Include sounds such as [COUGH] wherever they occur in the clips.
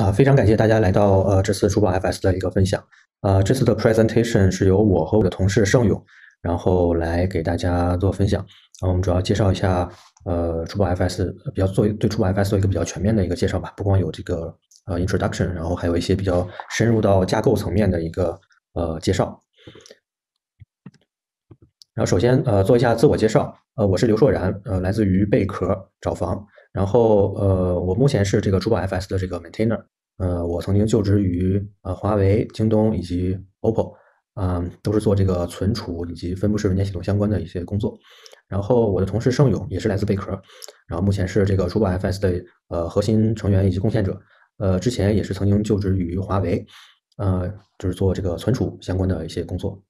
啊，非常感谢大家来到呃这次珠宝 FS 的一个分享。啊，这次的 presentation 是由我和我的同事盛勇，然后来给大家做分享。啊，我们主要介绍一下呃珠宝 FS 比较做对珠宝 FS 做一个比较全面的一个介绍吧。不光有这个呃 introduction，然后还有一些比较深入到架构层面的一个呃介绍。然后首先呃做一下自我介绍。呃，我是刘硕然，呃，来自于贝壳找房。然后，呃，我目前是这个珠宝 FS 的这个 maintainer。呃，我曾经就职于呃华为、京东以及 OPPO，啊，都是做这个存储以及分布式文件系统相关的一些工作。然后，我的同事盛勇也是来自贝壳，然后目前是这个珠宝 FS 的呃核心成员以及贡献者。呃，之前也是曾经就职于华为，呃，就是做这个存储相关的一些工作。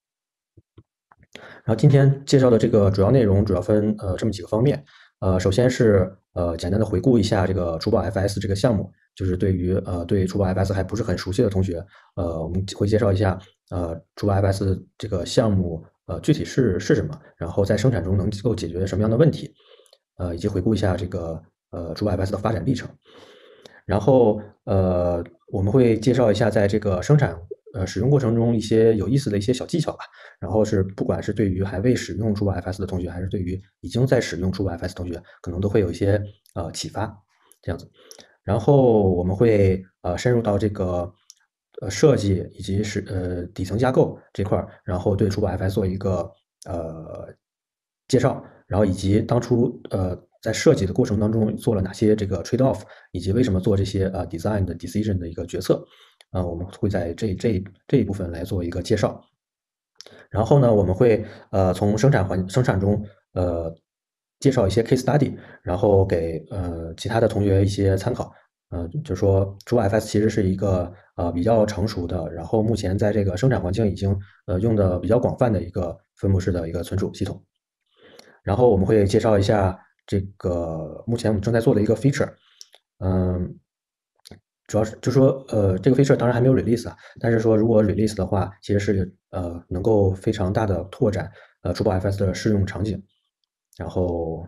然后今天介绍的这个主要内容主要分呃这么几个方面。呃，首先是呃简单的回顾一下这个珠宝 FS 这个项目，就是对于呃对珠宝 FS 还不是很熟悉的同学，呃我们会介绍一下呃珠宝 FS 这个项目呃具体是是什么，然后在生产中能够解决什么样的问题，呃以及回顾一下这个呃珠宝 FS 的发展历程，然后呃我们会介绍一下在这个生产。呃，使用过程中一些有意思的一些小技巧吧。然后是不管是对于还未使用珠宝 FS 的同学，还是对于已经在使用珠宝 FS 同学，可能都会有一些呃启发这样子。然后我们会呃深入到这个呃设计以及是呃底层架构这块儿，然后对珠宝 FS 做一个呃介绍，然后以及当初呃在设计的过程当中做了哪些这个 trade off，以及为什么做这些呃 design 的 decision 的一个决策。啊，我们会在这这这一部分来做一个介绍，然后呢，我们会呃从生产环生产中呃介绍一些 case study，然后给呃其他的同学一些参考。呃，就说珠 FS 其实是一个呃比较成熟的，然后目前在这个生产环境已经呃用的比较广泛的一个分布式的一个存储系统。然后我们会介绍一下这个目前我们正在做的一个 feature，嗯。主要是就说，呃，这个 feature 当然还没有 release 啊，但是说如果 release 的话，其实是呃能够非常大的拓展呃珠宝 FS 的适用场景。然后，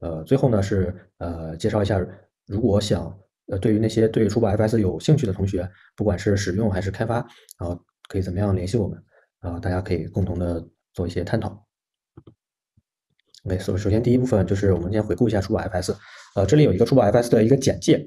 呃，最后呢是呃介绍一下，如果想呃对于那些对珠宝 FS 有兴趣的同学，不管是使用还是开发，然后可以怎么样联系我们啊？大家可以共同的做一些探讨。OK，首首先第一部分就是我们先回顾一下珠宝 FS，呃，这里有一个珠宝 FS 的一个简介。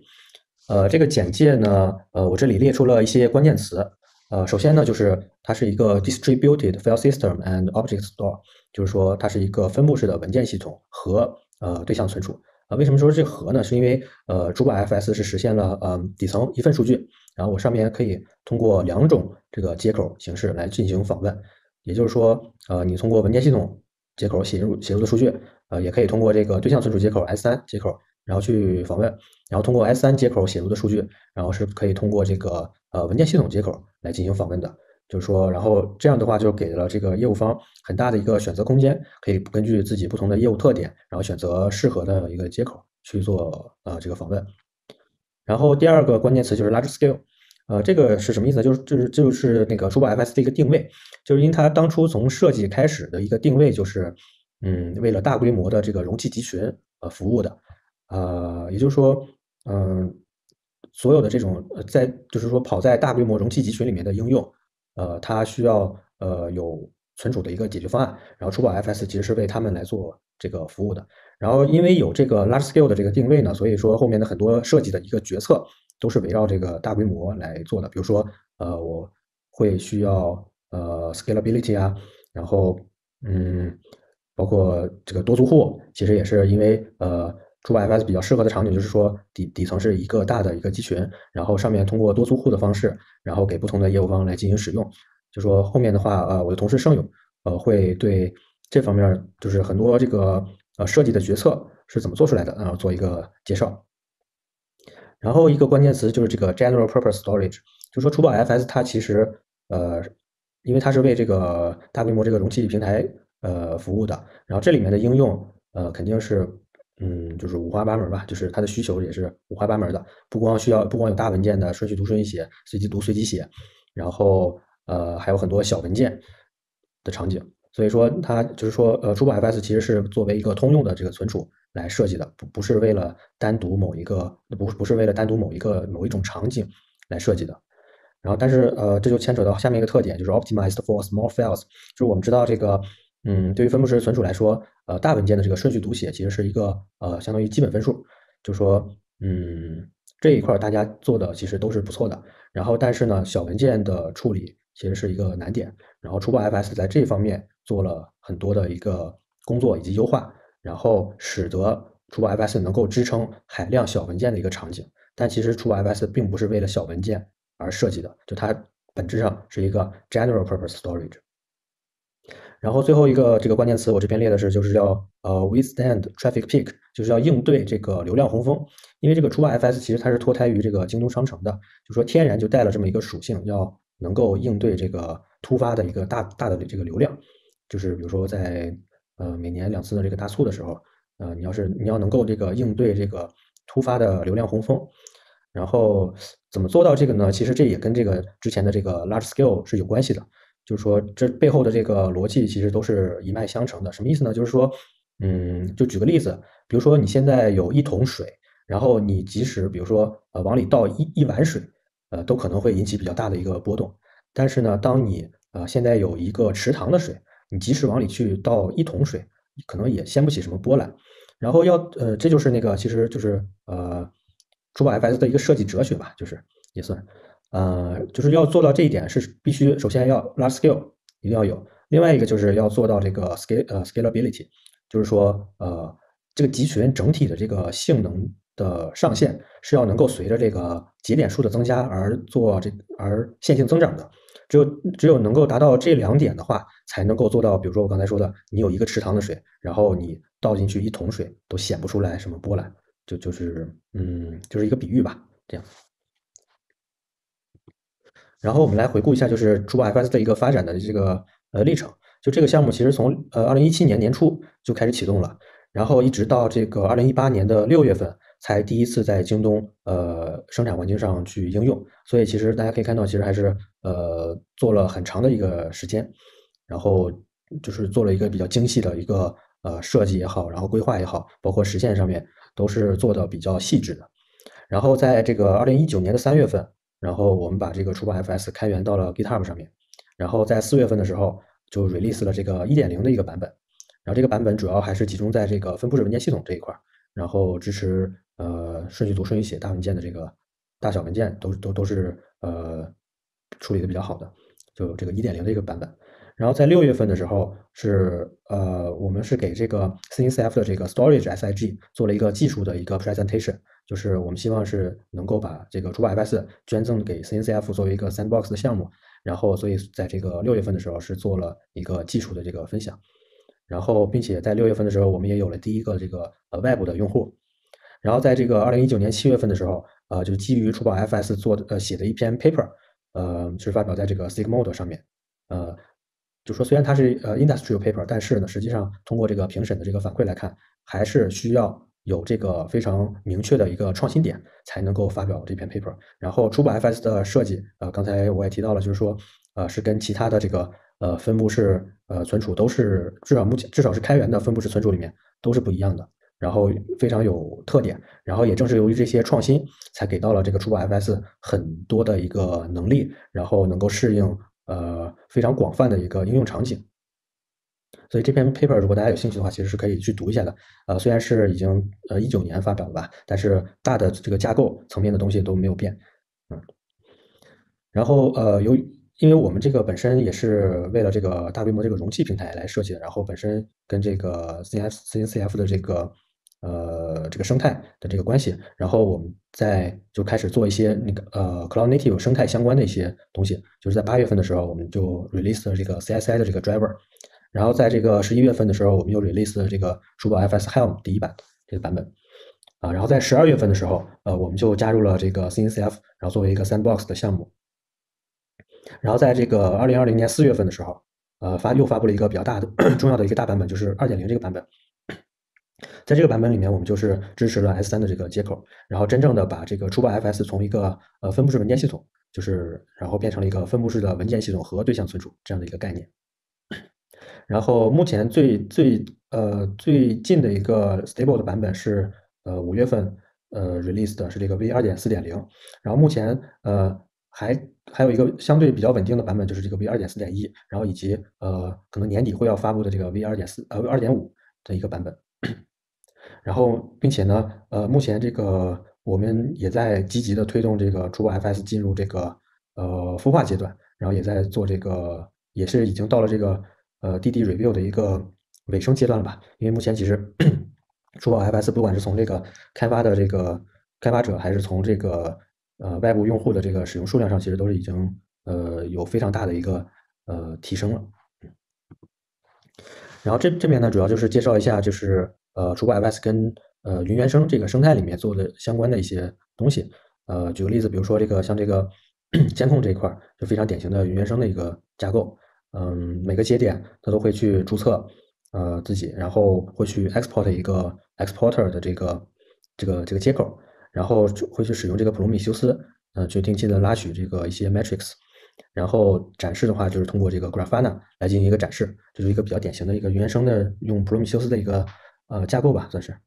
呃，这个简介呢，呃，我这里列出了一些关键词。呃，首先呢，就是它是一个 distributed file system and object store，就是说它是一个分布式的文件系统和呃对象存储。啊，为什么说这和呢？是因为呃，珠宝 FS 是实现了呃底层一份数据，然后我上面可以通过两种这个接口形式来进行访问。也就是说，呃，你通过文件系统接口写入写入的数据，呃，也可以通过这个对象存储接口 S3 接口。然后去访问，然后通过 S3 接口写入的数据，然后是可以通过这个呃文件系统接口来进行访问的。就是说，然后这样的话就给了这个业务方很大的一个选择空间，可以根据自己不同的业务特点，然后选择适合的一个接口去做呃这个访问。然后第二个关键词就是 large scale，呃，这个是什么意思？就是就是就是那个珠宝 FS 的一个定位，就是因为它当初从设计开始的一个定位就是，嗯，为了大规模的这个容器集群呃服务的。呃，也就是说，嗯，所有的这种在就是说跑在大规模容器集群里面的应用，呃，它需要呃有存储的一个解决方案。然后珠宝 FS 其实是为他们来做这个服务的。然后因为有这个 large scale 的这个定位呢，所以说后面的很多设计的一个决策都是围绕这个大规模来做的。比如说，呃，我会需要呃 scalability 啊，然后嗯，包括这个多租户，其实也是因为呃。珠宝 FS 比较适合的场景就是说底底层是一个大的一个集群，然后上面通过多租户的方式，然后给不同的业务方来进行使用。就说后面的话，呃，我的同事盛勇，呃，会对这方面就是很多这个呃设计的决策是怎么做出来的，然后做一个介绍。然后一个关键词就是这个 General Purpose Storage，就说珠宝 FS 它其实呃，因为它是为这个大规模这个容器平台呃服务的，然后这里面的应用呃肯定是。嗯，就是五花八门吧，就是它的需求也是五花八门的，不光需要不光有大文件的顺序读顺序写，随机读随机写，然后呃还有很多小文件的场景，所以说它就是说呃珠宝 FS 其实是作为一个通用的这个存储来设计的，不不是为了单独某一个不不是为了单独某一个某一种场景来设计的。然后，但是呃，这就牵扯到下面一个特点，就是 optimized for small files。就是我们知道这个，嗯，对于分布式存储来说，呃，大文件的这个顺序读写其实是一个呃相当于基本分数，就说，嗯，这一块大家做的其实都是不错的。然后，但是呢，小文件的处理其实是一个难点。然后，初步 FS 在这方面做了很多的一个工作以及优化。然后使得初步 FS 能够支撑海量小文件的一个场景，但其实初步 FS 并不是为了小文件而设计的，就它本质上是一个 general purpose storage。然后最后一个这个关键词我这边列的是，就是要呃 withstand traffic peak，就是要应对这个流量洪峰。因为这个初步 FS 其实它是脱胎于这个京东商城的，就说天然就带了这么一个属性，要能够应对这个突发的一个大大的这个流量，就是比如说在。呃，每年两次的这个大促的时候，呃，你要是你要能够这个应对这个突发的流量洪峰，然后怎么做到这个呢？其实这也跟这个之前的这个 large scale 是有关系的，就是说这背后的这个逻辑其实都是一脉相承的。什么意思呢？就是说，嗯，就举个例子，比如说你现在有一桶水，然后你即使比如说呃往里倒一一碗水，呃，都可能会引起比较大的一个波动。但是呢，当你呃现在有一个池塘的水。你即使往里去倒一桶水，可能也掀不起什么波澜。然后要呃，这就是那个，其实就是呃，珠宝 FS 的一个设计哲学吧，就是也算，呃，就是要做到这一点是必须，首先要 large scale 一定要有，另外一个就是要做到这个 scale 呃 scalability，就是说呃这个集群整体的这个性能的上限是要能够随着这个节点数的增加而做这而线性增长的。只有只有能够达到这两点的话，才能够做到。比如说我刚才说的，你有一个池塘的水，然后你倒进去一桶水都显不出来什么波澜，就就是嗯，就是一个比喻吧，这样。然后我们来回顾一下，就是珠宝 FS 的一个发展的这个呃历程。就这个项目其实从呃二零一七年年初就开始启动了，然后一直到这个二零一八年的六月份。才第一次在京东呃生产环境上去应用，所以其实大家可以看到，其实还是呃做了很长的一个时间，然后就是做了一个比较精细的一个呃设计也好，然后规划也好，包括实现上面都是做的比较细致的。然后在这个二零一九年的三月份，然后我们把这个初步 FS 开源到了 GitHub 上面，然后在四月份的时候就 release 了这个一点零的一个版本，然后这个版本主要还是集中在这个分布式文件系统这一块，然后支持。呃，顺序读、顺序写大文件的这个大小文件都都都是呃处理的比较好的，就这个一点零的一个版本。然后在六月份的时候是呃，我们是给这个 CNCF 的这个 Storage SIG 做了一个技术的一个 presentation，就是我们希望是能够把这个珠宝 FS 捐赠给 CNCF 作为一个 sandbox 的项目。然后所以在这个六月份的时候是做了一个技术的这个分享。然后并且在六月份的时候，我们也有了第一个这个呃 Web 的用户。然后在这个二零一九年七月份的时候，呃，就基于珠宝 FS 做的呃写的一篇 paper，呃，是发表在这个 Sigmode 上面，呃，就说虽然它是呃 industrial paper，但是呢，实际上通过这个评审的这个反馈来看，还是需要有这个非常明确的一个创新点才能够发表这篇 paper。然后初步 FS 的设计，呃，刚才我也提到了，就是说，呃，是跟其他的这个呃分布式呃存储都是至少目前至少是开源的分布式存储里面都是不一样的。然后非常有特点，然后也正是由于这些创新，才给到了这个初步 FS 很多的一个能力，然后能够适应呃非常广泛的一个应用场景。所以这篇 paper 如果大家有兴趣的话，其实是可以去读一下的。呃，虽然是已经呃一九年发表的吧，但是大的这个架构层面的东西都没有变。嗯，然后呃由于因为我们这个本身也是为了这个大规模这个容器平台来设计的，然后本身跟这个 CF CNCF 的这个呃，这个生态的这个关系，然后我们在就开始做一些那个呃，Cloud Native 生态相关的一些东西。就是在八月份的时候，我们就 release 了这个 CSI 的这个 driver，然后在这个十一月份的时候，我们又 release 了这个珠宝 FS Helm 第一版这个版本啊，然后在十二月份的时候，呃，我们就加入了这个 CNCF，然后作为一个 Sandbox 的项目。然后在这个二零二零年四月份的时候，呃，发又发布了一个比较大的 [CLEARS THROAT] 重要的一个大版本，就是二点零这个版本。在这个版本里面，我们就是支持了 S3 的这个接口，然后真正的把这个初步 FS 从一个呃分布式文件系统，就是然后变成了一个分布式的文件系统和对象存储这样的一个概念。然后目前最最呃最近的一个 stable 的版本是呃五月份呃 release 的是这个 V 二点四点零，然后目前呃还还有一个相对比较稳定的版本就是这个 V 二点四点一，然后以及呃可能年底会要发布的这个 V 二点四呃 V 二点五的一个版本，然后并且呢呃目前这个我们也在积极的推动这个初步 FS 进入这个呃孵化阶段，然后也在做这个也是已经到了这个呃滴滴 review 的一个。尾声阶段了吧？因为目前其实，[CLEARS THROAT] 初宝 FS 不管是从这个开发的这个开发者，还是从这个呃外部用户的这个使用数量上，其实都是已经呃有非常大的一个呃提升了。然后这这边呢，主要就是介绍一下，就是呃初宝 FS 跟呃云原生这个生态里面做的相关的一些东西。呃，举个例子，比如说这个像这个 [CLEARS THROAT] 监控这一块，就非常典型的云原生的一个架构。嗯，每个节点它都会去注册。呃，自己，然后会去 export 一个 exporter 的这个这个这个接口，然后就会去使用这个普罗米修斯，呃，去定期的拉取这个一些 metrics，然后展示的话就是通过这个 Grafana 来进行一个展示，这是一个比较典型的一个原生的用普罗米修斯的一个呃架构吧，算是。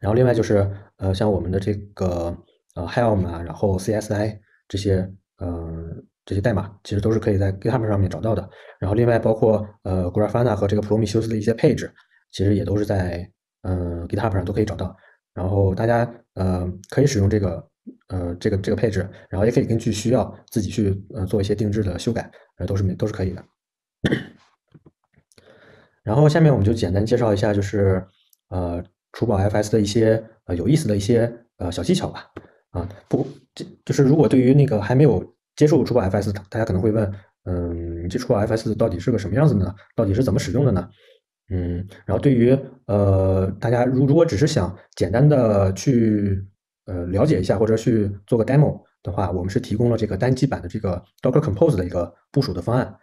然后另外就是呃，像我们的这个呃 Helm 啊，然后 CSI 这些，嗯。这些代码其实都是可以在 GitHub 上面找到的，然后另外包括呃 Grafana 和这个普罗米修斯的一些配置，其实也都是在嗯 GitHub 上都可以找到。然后大家呃可以使用这个呃这个这个配置，然后也可以根据需要自己去呃做一些定制的修改，呃都是都是可以的。然后下面我们就简单介绍一下，就是呃储宝 FS 的一些呃有意思的一些呃小技巧吧。啊不，这就是如果对于那个还没有接触初宝 FS，大家可能会问，嗯，这初宝 FS 到底是个什么样子的呢？到底是怎么使用的呢？嗯，然后对于呃大家如如果只是想简单的去呃了解一下或者去做个 demo 的话，我们是提供了这个单机版的这个 Docker Compose 的一个部署的方案，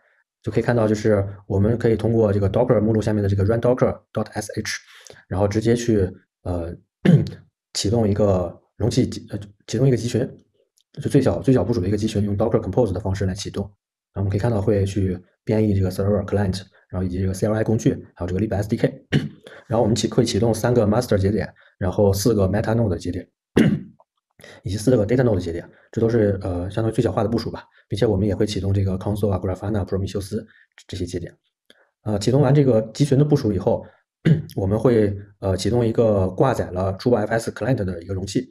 就可以看到就是我们可以通过这个 Docker 目录下面的这个 run docker dot sh，然后直接去呃 [CLEARS THROAT] 启动一个容器集呃启动一个集群。就最小最小部署的一个集群，用 Docker Compose 的方式来启动。然后我们可以看到会去编译这个 Server Client，然后以及这个 CLI 工具，还有这个 libSDK。然后我们启会启动三个 Master 节点，然后四个 Meta Node 节点，以及四个 Data Node 节点，这都是呃相当于最小化的部署吧。并且我们也会启动这个 Console 啊、Grafana、普罗米修斯这些节点。呃，启动完这个集群的部署以后，我们会呃启动一个挂载了 TrueFS Client 的一个容器。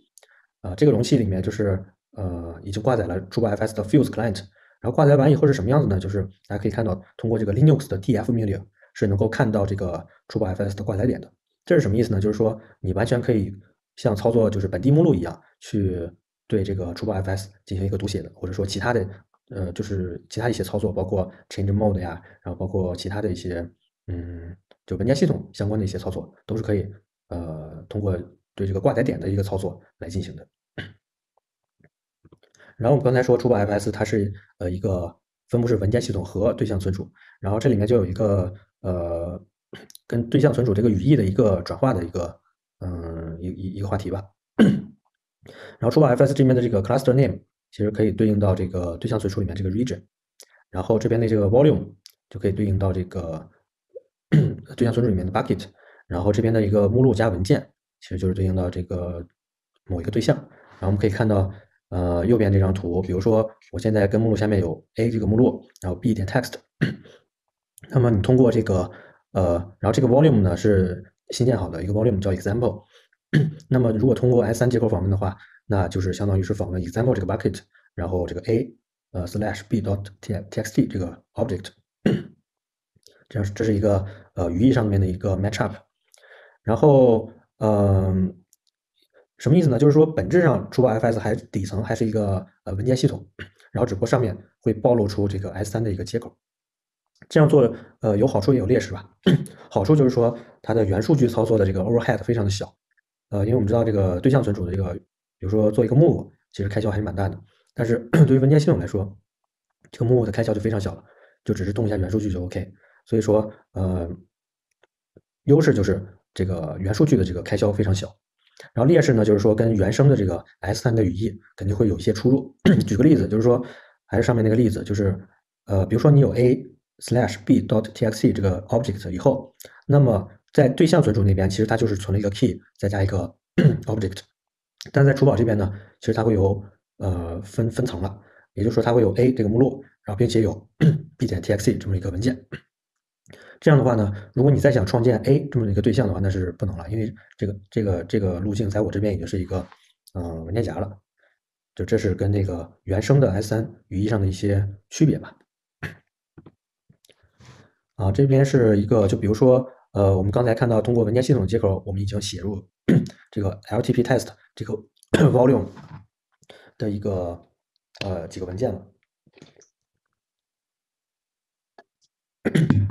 啊，这个容器里面就是。呃，已经挂载了 TrueFS 的 Fuse Client，然后挂载完以后是什么样子呢？就是大家可以看到，通过这个 Linux 的 df 命令是能够看到这个 TrueFS 的挂载点的。这是什么意思呢？就是说你完全可以像操作就是本地目录一样，去对这个 TrueFS 进行一个读写的，或者说其他的呃，就是其他一些操作，包括 Change Mode 呀，然后包括其他的一些嗯，就文件系统相关的一些操作，都是可以呃通过对这个挂载点的一个操作来进行的。然后我们刚才说，初宝 FS 它是呃一个分布式文件系统和对象存储，然后这里面就有一个呃跟对象存储这个语义的一个转化的一个嗯一一一个话题吧。然后初宝 FS 这边的这个 cluster name 其实可以对应到这个对象存储里面这个 region，然后这边的这个 volume 就可以对应到这个对象存储里面的 bucket，然后这边的一个目录加文件其实就是对应到这个某一个对象，然后我们可以看到。呃，右边这张图，比如说我现在跟目录下面有 A 这个目录，然后 B 点 text，[CLEARS THROAT] 那么你通过这个呃，然后这个 volume 呢是新建好的一个 volume 叫 example，那么如果通过 S3 接口访问的话，那就是相当于是访问 example 这个 bucket，然后这个 A 呃 slash B dot txt 这个 object，这样这是一个呃语义上面的一个 matchup，然后嗯。什么意思呢？就是说，本质上，初宝 FS 还底层还是一个呃文件系统，然后只不过上面会暴露出这个 S3 的一个接口。这样做呃有好处也有劣势吧。[COUGHS] 好处就是说，它的元数据操作的这个 overhead 非常的小。呃，因为我们知道这个对象存储的这个，比如说做一个目录其实开销还是蛮大的。但是 [CLEARS THROAT] 对于文件系统来说，这个目录的开销就非常小了，就只是动一下元数据就 OK。所以说，呃，优势就是这个元数据的这个开销非常小。然后劣势呢，就是说跟原生的这个 S3 的语义肯定会有一些出入。举个例子，就是说还是上面那个例子，就是呃，比如说你有 A slash b dot txt 这个 object 以后，那么在对象存储那边，其实它就是存了一个 key，再加一个 [COUGHS] object。但在储宝这边呢，其实它会有呃分分层了，也就是说它会有 a 这个目录，然后并且有 [COUGHS] b 点 txt 这么一个文件。这样的话呢，如果你再想创建 a 这么一个对象的话，那是不能了，因为这个这个这个路径在我这边已经是一个嗯文件夹了。就这是跟那个原生的 S3 语义上的一些区别吧。啊，这边是一个，就比如说，呃，我们刚才看到通过文件系统接口，我们已经写入 [COUGHS] 这个 LTP test 这个 [COUGHS] volume 的一个呃几个文件了。[COUGHS]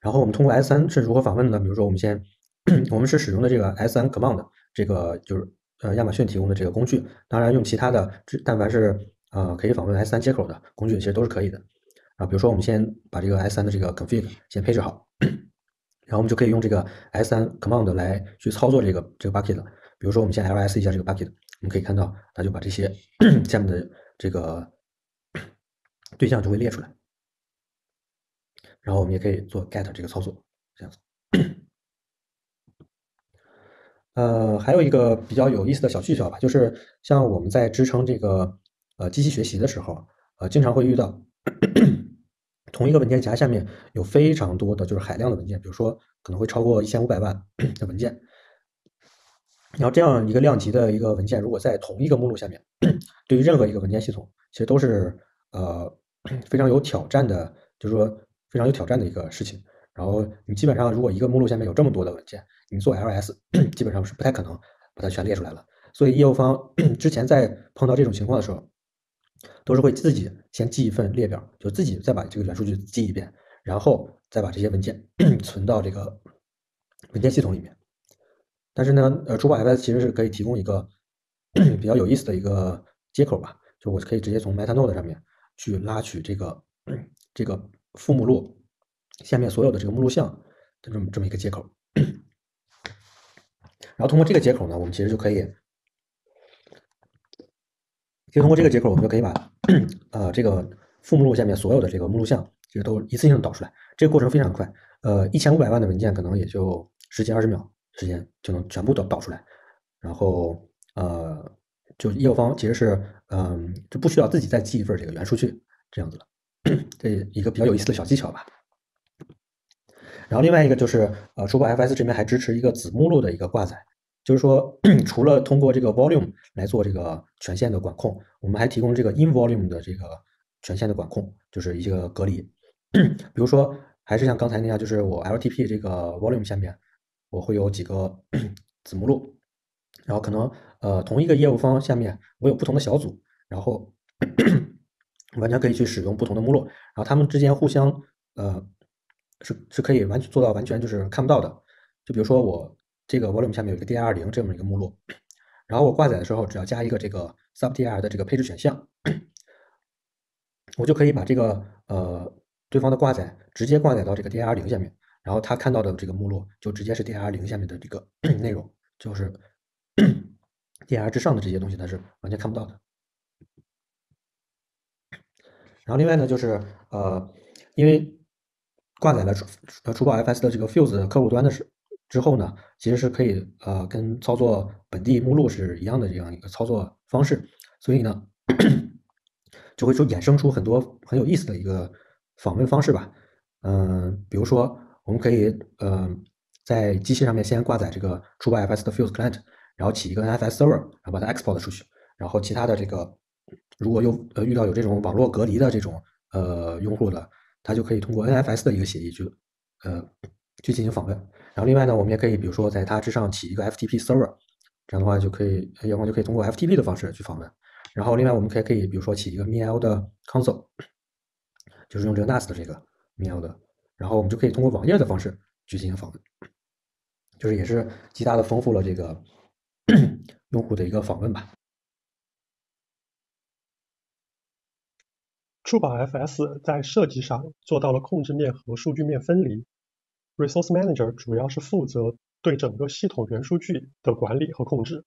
然后我们通过 S3 是如何访问的呢？比如说，我们先，[CLEARS THROAT] 我们是使用的这个 S3 command，这个就是呃亚马逊提供的这个工具。当然，用其他的，但凡是呃可以访问 S3 接口的工具，其实都是可以的。啊，比如说我们先把这个 S3 的这个 config 先配置好，[COUGHS] 然后我们就可以用这个 S3 command 来去操作这个这个 bucket。比如说我们先 ls 一下这个 bucket，我们可以看到它就把这些 [COUGHS] 下面的这个 [COUGHS] 对象就会列出来。然后我们也可以做 get 这个操作，这样子。呃，还有一个比较有意思的小技巧吧，就是像我们在支撑这个呃机器学习的时候，呃，经常会遇到。同一个文件夹下面有非常多的就是海量的文件，比如说可能会超过一千五百万 [COUGHS] 的文件。然后这样一个量级的一个文件，如果在同一个目录下面，对于任何一个文件系统，其实都是呃非常有挑战的，就是说非常有挑战的一个事情。然后你基本上如果一个目录下面有这么多的文件，你做 LS 基本上是不太可能把它全列出来了。所以业务方 [CLEARS THROAT] 之前在碰到这种情况的时候，都是会自己先记一份列表，就自己再把这个原数据记一遍，然后再把这些文件 [CLEARS THROAT] 存到这个文件系统里面。但是呢，呃，珠宝 FS 其实是可以提供一个 [CLEARS THROAT] 比较有意思的一个接口吧，就我可以直接从 MetaNode 上面去拉取这个这个副目录下面所有的这个目录项的这么这么一个接口。然后通过这个接口呢，我们其实就可以。就通过这个接口，我们就可以把呃这个副目录下面所有的这个目录项，其实都一次性导出来。这个过程非常快，呃，一千五百万的文件可能也就十几二十秒时间就能全部都导出来。然后呃，就业务方其实是嗯，就不需要自己再记一份这个原数据这样子了。[CLEARS THROAT] 这一个比较有意思的小技巧吧。然后另外一个就是呃，珠宝 FS 这边还支持一个子目录的一个挂载。就是说，[CLEARS THROAT] 除了通过这个 volume 来做这个权限的管控，我们还提供这个 in volume 的这个权限的管控，就是一个隔离。[CLEARS THROAT] 比如说，还是像刚才那样，就是我 LTP 这个 volume 下面，我会有几个子目录，然后可能呃同一个业务方下面我有不同的小组，然后完全可以去使用不同的目录，然后他们之间互相呃是是可以完全做到完全就是看不到的。就比如说我。这个 volume 下面有一个 dir 零这么一个目录，然后我挂载的时候，只要加一个这个 subdir 的这个配置选项，我就可以把这个呃对方的挂载直接挂载到这个 dir 零下面，然后他看到的这个目录就直接是 dir 零下面的这个 [COUGHS] 内容，就是 [COUGHS] dir 之上的这些东西它是完全看不到的。然后另外呢，就是呃，因为挂载了呃珠宝 FS 的这个 Fuse 客户端的是。之后呢，其实是可以呃跟操作本地目录是一样的这样一个操作方式，所以呢，就会说衍生出很多很有意思的一个访问方式吧。嗯，比如说我们可以呃在机器上面先挂载这个 t r u e FS 的 Fuse Client，然后起一个 NFS Server，然后把它 export 出去，然后其他的这个如果又呃遇到有这种网络隔离的这种呃用户的，他就可以通过 NFS 的一个协议去呃去进行访问。然后另外呢，我们也可以，比如说在它之上起一个 FTP server，这样的话就可以，业务方就可以通过 FTP 的方式去访问。然后另外我们可以可以，比如说起一个 mail 的 console，就是用这个 NAS 的这个 mail 的，然后我们就可以通过网页的方式去进行访问，就是也是极大的丰富了这个 [COUGHS] 用户的一个访问吧。数宝 FS 在设计上做到了控制面和数据面分离。Resource Manager 主要是负责对整个系统元数据的管理和控制，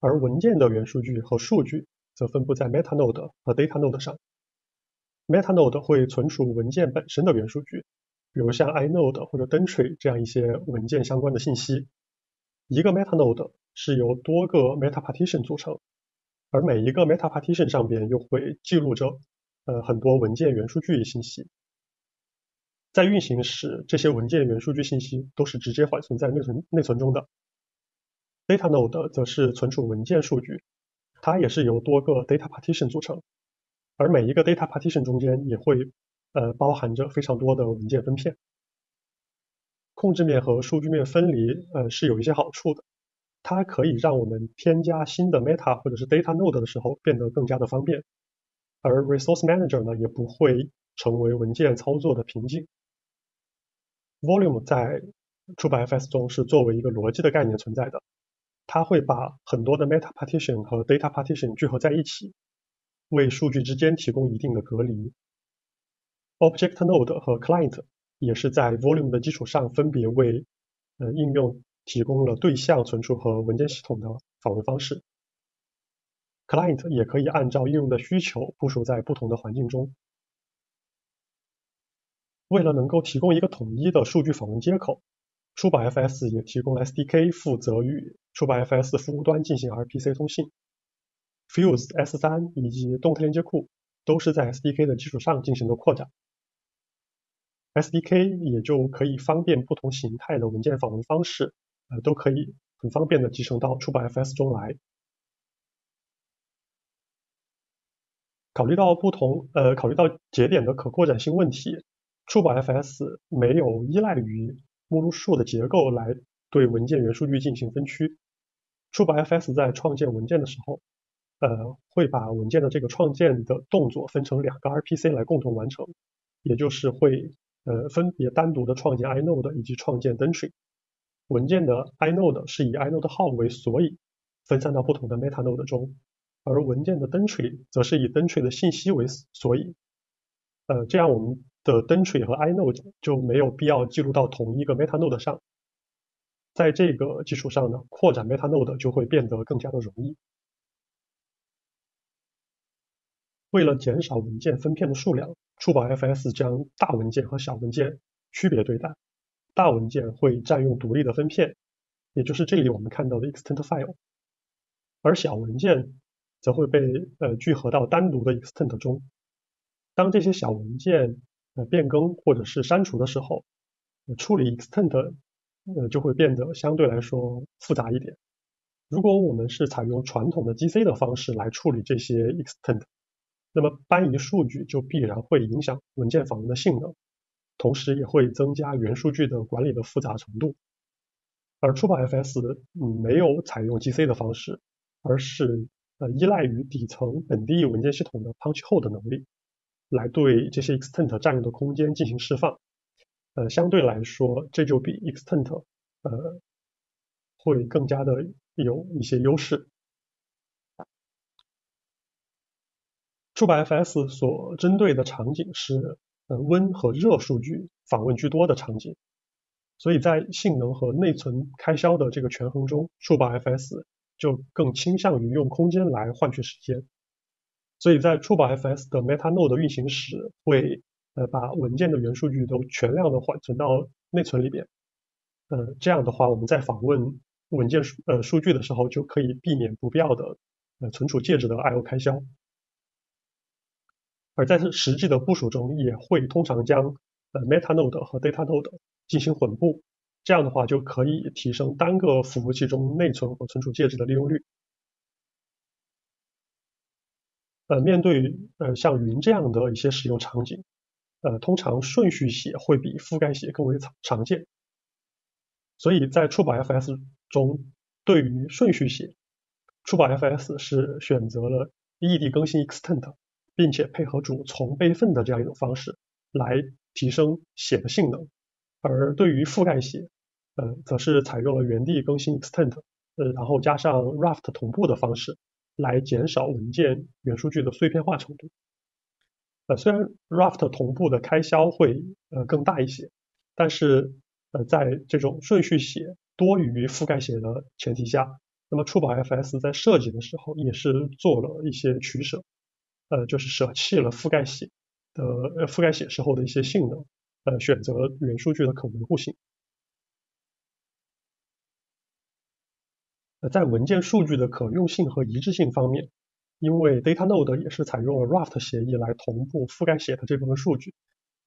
而文件的元数据和数据则分布在 MetaNode 和 DataNode 上。MetaNode 会存储文件本身的元数据，比如像 inode 或者 Dentry 这样一些文件相关的信息。一个 MetaNode 是由多个 MetaPartition 组成，而每一个 MetaPartition 上边又会记录着呃很多文件元数据信息。在运行时，这些文件元数据信息都是直接缓存在内存内存中的。DataNode 则是存储文件数据，它也是由多个 Data Partition 组成，而每一个 Data Partition 中间也会呃包含着非常多的文件分片。控制面和数据面分离呃是有一些好处的，它可以让我们添加新的 Meta 或者是 DataNode 的时候变得更加的方便，而 Resource Manager 呢也不会成为文件操作的瓶颈。Volume 在 TrueBFS 中是作为一个逻辑的概念存在的，它会把很多的 Meta Partition 和 Data Partition 聚合在一起，为数据之间提供一定的隔离。Object Node 和 Client 也是在 Volume 的基础上分别为呃应用提供了对象存储和文件系统的访问方式。Client 也可以按照应用的需求部署在不同的环境中。为了能够提供一个统一的数据访问接口数百 FS 也提供了 SDK 负责与数百 FS 服务端进行 RPC 通信。Fuse S3 以及动态链接库都是在 SDK 的基础上进行的扩展。SDK 也就可以方便不同形态的文件访问方式，呃，都可以很方便的集成到 t r u b f s 中来。考虑到不同，呃，考虑到节点的可扩展性问题。，truefs 没有依赖于目录树的结构来对文件元数据进行分区。truefs 在创建文件的时候，呃，会把文件的这个创建的动作分成两个 RPC 来共同完成，也就是会呃分别单独的创建 inode 以及创建 Dentry。文件的 inode 是以 inode 号为索引，分散到不同的 MetaNode 中，而文件的 Dentry 则是以 Dentry 的信息为索引。呃，这样我们。的 Dentry 和 inode 就没有必要记录到同一个 MetaNode 上，在这个基础上呢，扩展 MetaNode 就会变得更加的容易。为了减少文件分片的数量触宝 FS 将大文件和小文件区别对待。大文件会占用独立的分片，也就是这里我们看到的 extent file，而小文件则会被呃聚合到单独的 extent 中。当这些小文件呃，变更或者是删除的时候，处理 extent 呃就会变得相对来说复杂一点。如果我们是采用传统的 GC 的方式来处理这些 extent，那么搬移数据就必然会影响文件访问的性能，同时也会增加元数据的管理的复杂程度。而 TruFS 没有采用 GC 的方式，而是呃依赖于底层本地文件系统的 punch hole 的能力。来对这些 extent 占用的空间进行释放，呃，相对来说，这就比 extent 呃会更加的有一些优势。TrueBFS 所针对的场景是呃温和热数据访问居多的场景，所以在性能和内存开销的这个权衡中，TrueBFS 就更倾向于用空间来换取时间。所以在触宝 FS 的 MetaNode 运行时，会呃把文件的元数据都全量的缓存到内存里边，呃这样的话，我们在访问文件数呃数据的时候，就可以避免不必要的呃存储介质的 I/O 开销。而在实际的部署中，也会通常将呃 MetaNode 和 DataNode 进行混布，这样的话就可以提升单个服务器中内存和存储介质的利用率。呃，面对呃像云这样的一些使用场景，呃，通常顺序写会比覆盖写更为常常见。所以在触宝 FS 中，对于顺序写触宝 FS 是选择了异地更新 extent，并且配合主从备份的这样一种方式来提升写的性能。而对于覆盖写，呃，则是采用了原地更新 extent，呃，然后加上 Raft 同步的方式。来减少文件元数据的碎片化程度。呃，虽然 Raft 同步的开销会呃更大一些，但是呃在这种顺序写多于覆盖写的前提下，那么触宝 FS 在设计的时候也是做了一些取舍，呃，就是舍弃了覆盖写的覆盖写时候的一些性能，呃，选择原数据的可维护性。在文件数据的可用性和一致性方面，因为 Data Node 也是采用了 Raft 协议来同步覆盖写的这部分数据，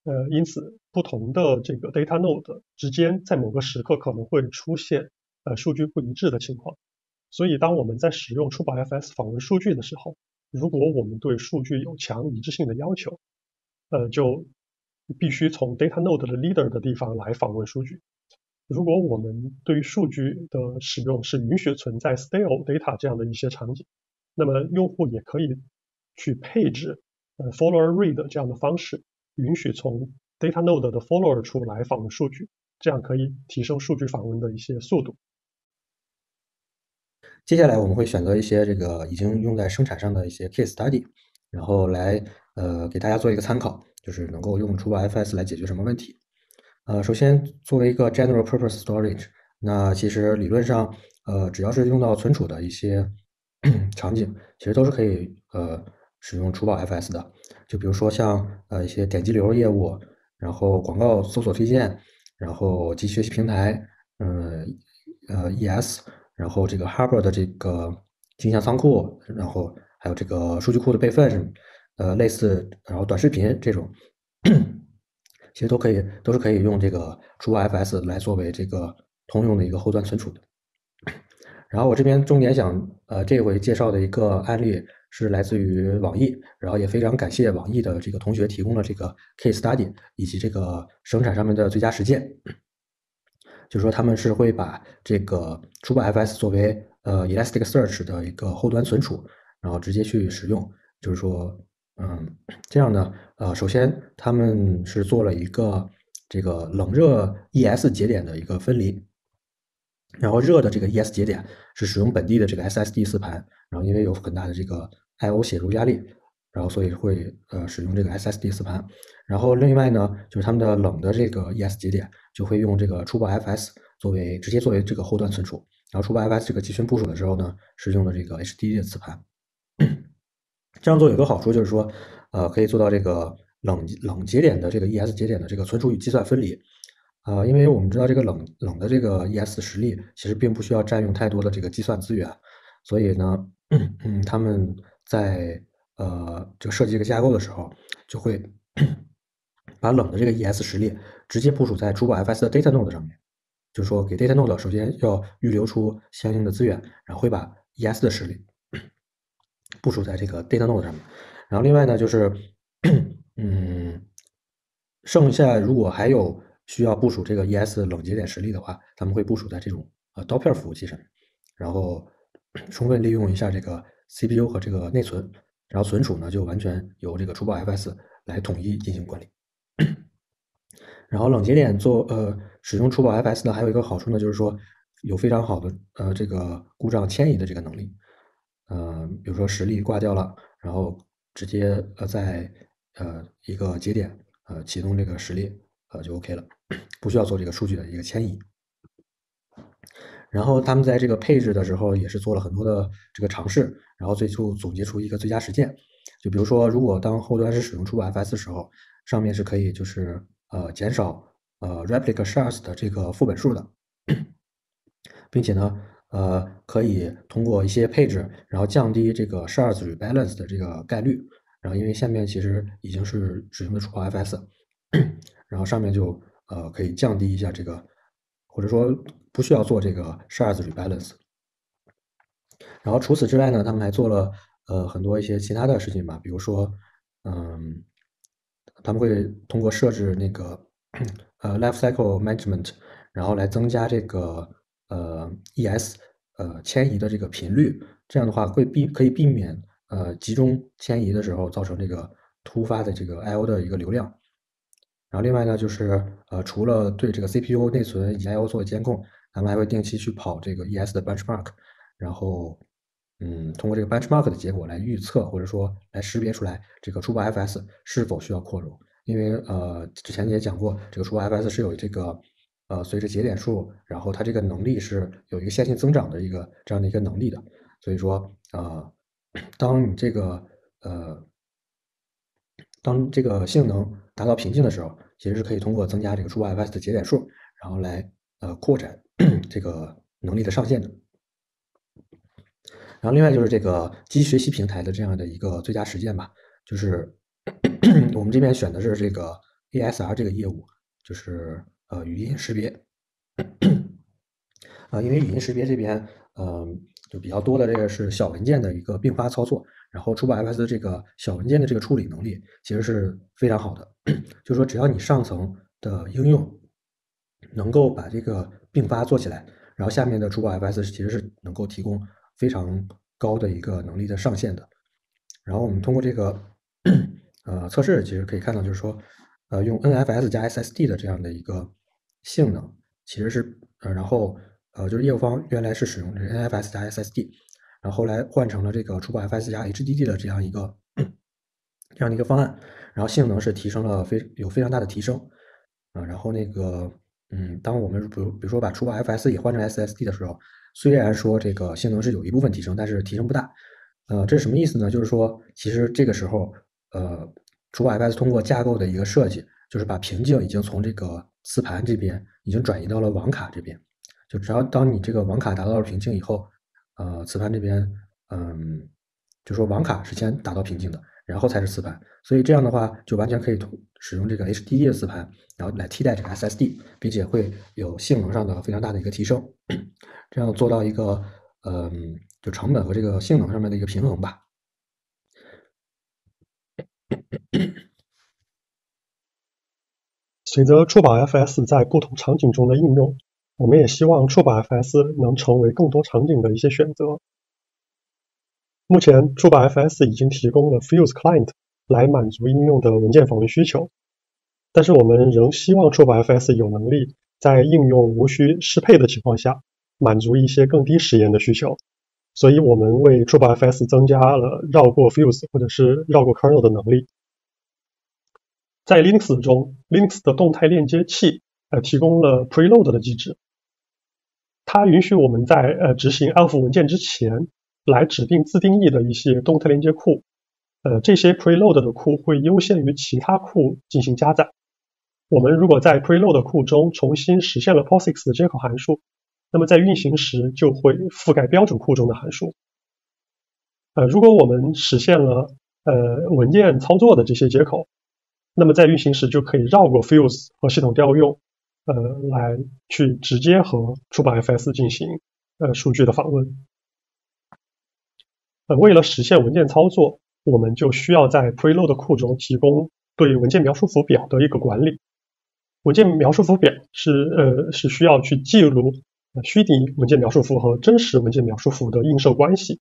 呃，因此不同的这个 Data Node 之间在某个时刻可能会出现呃数据不一致的情况。所以当我们在使用 HDFS 访问数据的时候，如果我们对数据有强一致性的要求，呃，就必须从 Data Node 的 Leader 的地方来访问数据。如果我们对于数据的使用是允许存在 stale data 这样的一些场景，那么用户也可以去配置呃 follower read 这样的方式，允许从 data node 的 follower 处来访问数据，这样可以提升数据访问的一些速度。接下来我们会选择一些这个已经用在生产上的一些 case study，然后来呃给大家做一个参考，就是能够用 TrueFS 来解决什么问题。呃，首先作为一个 general purpose storage，那其实理论上，呃，只要是用到存储的一些 [CLEARS THROAT] 场景，其实都是可以呃使用 TrueFS 的。就比如说像呃一些点击流业务，然后广告搜索推荐，然后机器学习平台，嗯呃 ES，然后这个 Harbor 的这个镜像仓库，然后还有这个数据库的备份，呃类似，然后短视频这种。[CLEARS THROAT] 其实都可以，都是可以用这个 TrueFS 来作为这个通用的一个后端存储的。然后我这边重点想，呃，这回介绍的一个案例是来自于网易，然后也非常感谢网易的这个同学提供了这个 case study 以及这个生产上面的最佳实践。就是说他们是会把这个 TrueFS 作为呃 Elasticsearch 的一个后端存储，然后直接去使用，就是说。嗯，这样呢，呃，首先他们是做了一个这个冷热 ES 节点的一个分离，然后热的这个 ES 节点是使用本地的这个 SSD 四盘，然后因为有很大的这个 I/O 写入压力，然后所以会呃使用这个 SSD 四盘，然后另外呢，就是他们的冷的这个 ES 节点就会用这个初步 FS 作为直接作为这个后端存储，然后初步 FS 这个集群部署的时候呢，是用的这个 HDD 的磁盘。这样做有个好处，就是说，呃，可以做到这个冷冷节点的这个 ES 节点的这个存储与计算分离，呃，因为我们知道这个冷冷的这个 ES 实例其实并不需要占用太多的这个计算资源，所以呢，[CLEARS THROAT] 嗯，他们在呃这个设计这个架构的时候，就会把冷的这个 ES 实例直接部署在 TrueFS 的 Data Node 上面，就是说给 Data Node 首先要预留出相应的资源，然后会把 ES 的实例。[COUGHS] 部署在这个 Data Node 上面，然后另外呢，就是，[CLEARS THROAT] 嗯，剩下如果还有需要部署这个 ES 冷节点实例的话，他们会部署在这种呃刀片服务器上，然后 [CLEARS THROAT] 充分利用一下这个 CPU 和这个内存，然后存储呢就完全由这个 TrueFS 来统一进行管理。然后冷节点做呃使用 TrueFS 呢，还有一个好处呢，就是说有非常好的呃这个故障迁移的这个能力。呃，比如说实例挂掉了，然后直接呃在呃一个节点呃启动这个实例呃就 OK 了，不需要做这个数据的一个迁移。然后他们在这个配置的时候也是做了很多的这个尝试，然后最后总结出一个最佳实践。就比如说，如果当后端是使用 TrueFS 的时候，上面是可以就是呃减少呃 replica shards 的这个副本数的，[COUGHS] 并且呢。呃，可以通过一些配置，然后降低这个 shards rebalance 的这个概率。然后因为下面其实已经是使用的 TrueFS，[CLEARS THROAT] 然后上面就呃可以降低一下这个，或者说不需要做这个 shards rebalance。然后除此之外呢，他们还做了呃很多一些其他的事情吧，比如说嗯，他们会通过设置那个 [CLEARS THROAT] 呃 life cycle management，然后来增加这个。呃，ES 呃迁移的这个频率，这样的话会避可以避免呃集中迁移的时候造成这个突发的这个 I/O 的一个流量。然后另外呢，就是呃除了对这个 CPU 内存以及 I/O 做监控，咱们还会定期去跑这个 ES 的 benchmark，然后嗯通过这个 benchmark 的结果来预测或者说来识别出来这个初步 FS 是否需要扩容。因为呃之前也讲过，这个初步 FS 是有这个。呃，随着节点数，然后它这个能力是有一个线性增长的一个这样的一个能力的，所以说，呃，当你这个呃，当这个性能达到瓶颈的时候，其实是可以通过增加这个 TrueFS 的节点数，然后来呃扩展 [CLEARS THROAT] 这个能力的上限的。然后另外就是这个机器学习平台的这样的一个最佳实践吧，就是 [CLEARS THROAT] 我们这边选的是这个 ASR 这个业务，就是呃语音识别。啊，因为语音识别这边，嗯，就比较多的这个是小文件的一个并发操作，然后 TrueFS 的这个小文件的这个处理能力其实是非常好的，就是说只要你上层的应用能够把这个并发做起来，然后下面的 TrueFS 其实是能够提供非常高的一个能力的上限的。然后我们通过这个呃测试，其实可以看到，就是说，呃，用 NFS 加 SSD 的这样的一个性能，其实是呃，然后。呃，就是业务方原来是使用这 NFS 加 SSD，然后后来换成了这个 TrueFS 加 HDD 的这样一个 [CLEARS THROAT] 这样的一个方案，然后性能是提升了非有非常大的提升啊。然后那个嗯，当我们比如比如说把 TrueFS 也换成 SSD 的时候，虽然说这个性能是有一部分提升，但是提升不大。呃，这是什么意思呢？就是说其实这个时候呃，TrueFS 通过架构的一个设计，就是把瓶颈已经从这个磁盘这边已经转移到了网卡这边。就只要当你这个网卡达到了瓶颈以后，呃，磁盘这边，嗯，就说网卡是先达到瓶颈的，然后才是磁盘，所以这样的话就完全可以通使用这个 HDD 的磁盘，然后来替代这个 SSD，并且会有性能上的非常大的一个提升，这样做到一个，嗯，就成本和这个性能上面的一个平衡吧。随着触宝 FS 在不同场景中的应用。我们也希望触宝 FS 能成为更多场景的一些选择。目前，触宝 FS 已经提供了 Fuse Client 来满足应用的文件访问需求，但是我们仍希望触宝 FS 有能力在应用无需适配的情况下，满足一些更低时延的需求。所以，我们为触宝 FS 增加了绕过 Fuse 或者是绕过 Kernel 的能力。在 Linux 中，Linux 的动态链接器呃提供了 Preload 的机制。它允许我们在呃执行 elf 文件之前，来指定自定义的一些动态链接库，呃这些 preload 的库会优先于其他库进行加载。我们如果在 preload 库中重新实现了 POSIX 的接口函数，那么在运行时就会覆盖标准库中的函数。呃如果我们实现了呃文件操作的这些接口，那么在运行时就可以绕过 fuse 和系统调用。呃，来去直接和出版 FS 进行呃数据的访问。呃，为了实现文件操作，我们就需要在 Preload 库中提供对文件描述符表的一个管理。文件描述符表是呃是需要去记录虚拟文件描述符和真实文件描述符的映射关系。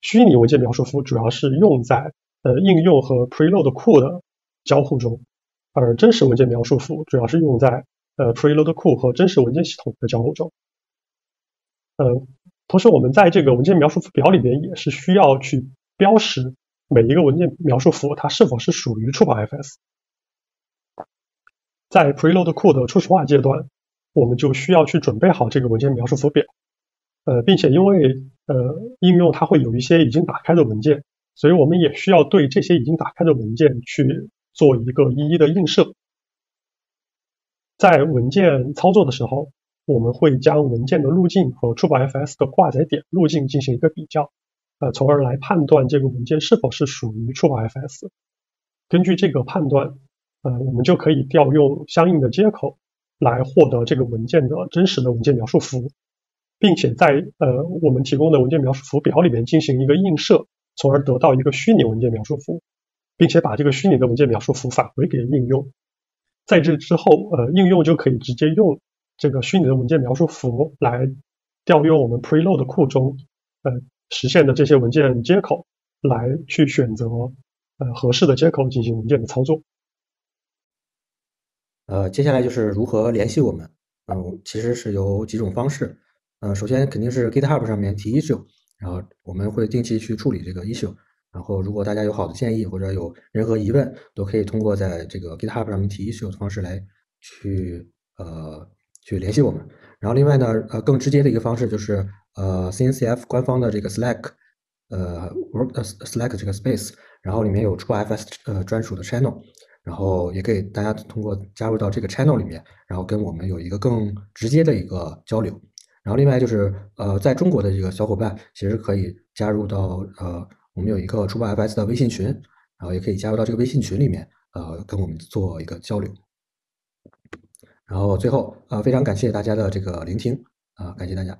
虚拟文件描述符主要是用在呃应用和 Preload 库的交互中，而真实文件描述符主要是用在呃，preload 库和真实文件系统的交互中，呃，同时我们在这个文件描述符表里边也是需要去标识每一个文件描述符它是否是属于触保 FS。在 preload 库的初始化阶段，我们就需要去准备好这个文件描述符表，呃，并且因为呃应用它会有一些已经打开的文件，所以我们也需要对这些已经打开的文件去做一个一一的映射。在文件操作的时候，我们会将文件的路径和触保 FS 的挂载点路径进行一个比较，呃，从而来判断这个文件是否是属于触保 FS。根据这个判断，呃，我们就可以调用相应的接口来获得这个文件的真实的文件描述符，并且在呃我们提供的文件描述符表里面进行一个映射，从而得到一个虚拟文件描述符，并且把这个虚拟的文件描述符返回给应用。在这之后，呃，应用就可以直接用这个虚拟的文件描述符来调用我们 preload 库中呃实现的这些文件接口，来去选择呃合适的接口进行文件的操作。呃，接下来就是如何联系我们。嗯，其实是有几种方式。嗯，首先肯定是 GitHub 上面提 issue，然后我们会定期去处理这个 issue。然后，如果大家有好的建议或者有任何疑问，都可以通过在这个 GitHub 上面提 issue 的方式来去呃去联系我们。然后另外呢，呃更直接的一个方式就是呃 CNCF 官方的这个 Slack 呃 Work Slack 这个 Space，然后里面有珠宝 FS 呃专属的 channel，然后也可以大家通过加入到这个 channel 里面，然后跟我们有一个更直接的一个交流。然后另外就是呃在中国的这个小伙伴，其实可以加入到呃我们有一个珠宝 FS 的微信群，然后也可以加入到这个微信群里面，呃跟我们做一个交流。然后最后呃非常感谢大家的这个聆听啊，感谢大家。